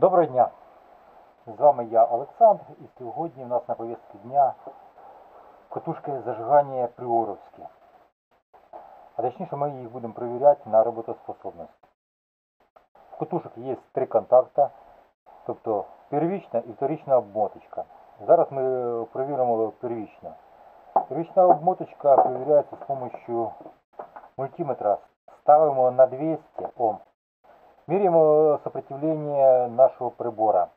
Доброго дня! З вами я Олександр і сьогодні в нас на повістці дня катушки зажигання пріоровські. А точніше ми їх будемо перевіряти на роботоспособність. В катушок є три контакта, тобто первічна і вторична обмоточка. Зараз ми перевіримо первічну. Первічна обмоточка перевіряється з допомогою мультиметра. Ставимо на 200 Ом. Меряем сопротивление нашего прибора.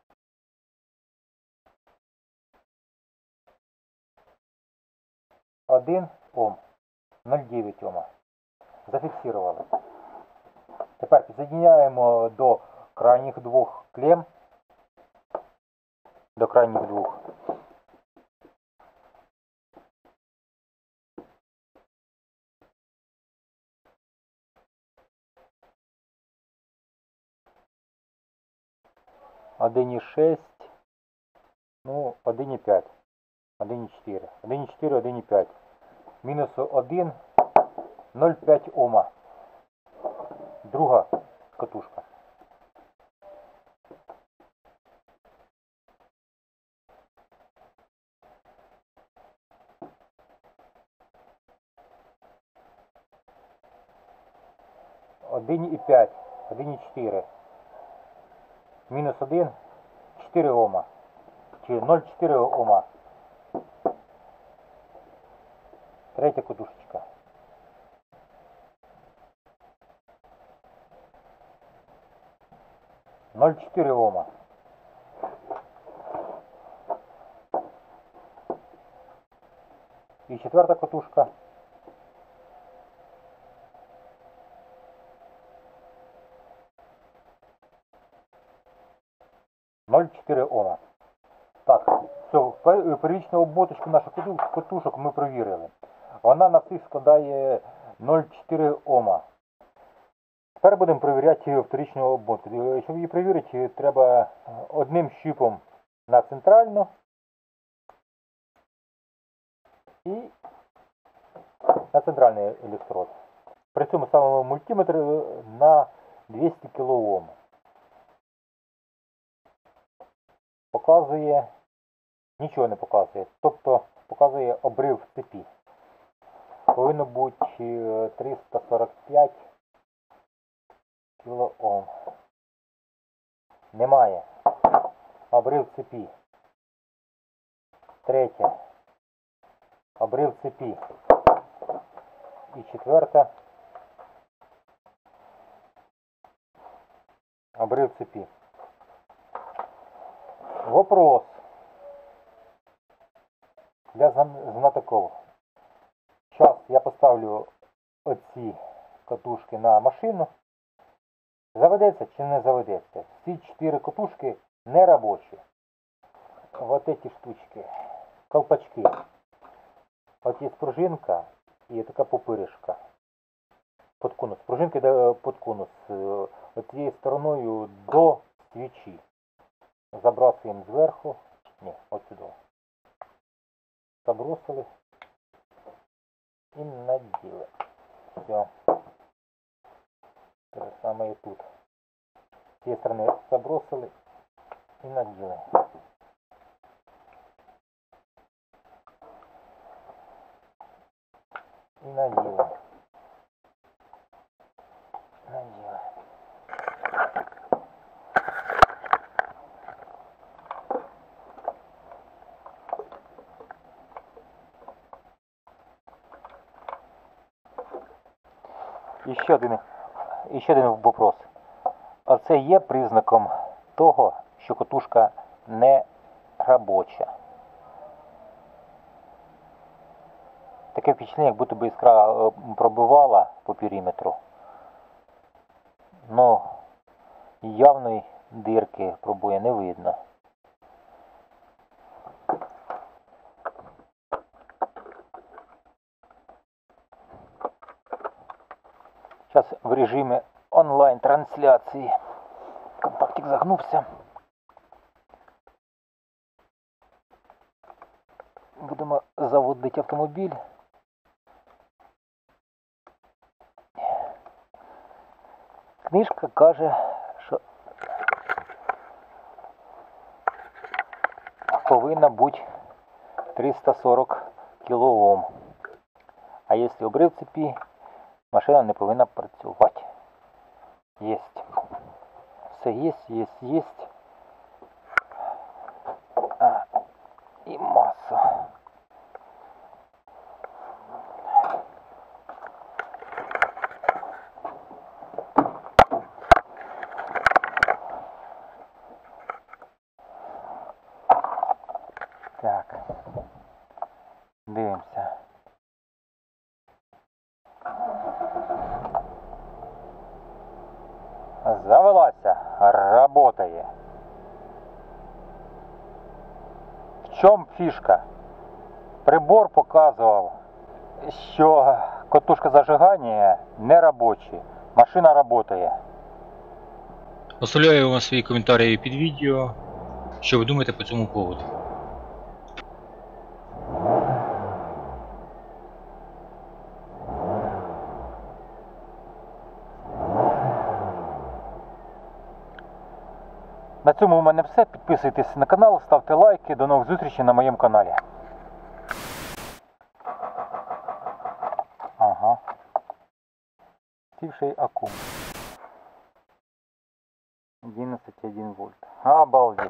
Один Ом, 0,9 Ома. Зафіксували. Тепер підсоединяємо до крайніх двох клем. До крайніх двох. Один і 6, ну, 1,5, 1,4, 1,4, 1,5. Мінус 1, 0,5 Ома. Друга катушка. Один і п'ять, один і чотири. Мінус один, 4 Ома. Чи 0,4 Ома. Третя катушечка. Ноль четыре Ома. І четверта катушка. Ноль чотири Ома. Так, все, пер- первічну обмоточку наших катушок ми провірили. Вона на всіх складає 0,4 Ома. Тепер будемо перевіряти вторичну обмотку. Щоб її перевірити, треба е, одним щупом на центральну і на центральний електрод. При цьому ставимо мультиметр е, на 200 кОм. Показує, нічого не показує, тобто показує обрив цепі. Повинно бути е, 345 кОм. Немає. Обрив цепі. Третє. Обрив цепі. І четверта. Обрив цепі. Вопрос. Для зна- знатоков. Сейчас я поставлю оці катушки на машину. Заведеться чи не заведеться? Всі чотири катушки не робочі. Вот эти штучки. Колпачки. От є пружинка і така пупиришка. Под конус. Пружинка йде під конус. Е, От стороною до свічі. Забрасуємо зверху. Ні, от сюди. Забросили. І наділи. Все. Те же самое и тут. С этой стороны забросили и надели. И надели. І ще один, і ще один вопрос. А це є признаком того, що катушка не робоча. Таке впечатлення, як будто би іскра е, пробивала по периметру. Но явної дирки пробує не видно. Сейчас в режиме онлайн-трансляции. Контактик загнувся. Будемо заводити автомобіль. Книжка каже, що повинна бути 340 кОм. А якщо обрив цепі, машина не повинна працювати. Єсть. Все єсть, єсть, єсть. А, і маса. Так. Дивимося. Завелася, работає. В чому фішка? Прибор показував, що катушка зажигання не робоча. Машина працює. Оставляю вам свої коментарі під відео. Що ви думаєте по цьому поводу? На цьому у мене все. Підписуйтесь на канал, ставте лайки. До нових зустрічей на моєму каналі. Ага. Сівший акум. 11,1 вольт. Обалдеть.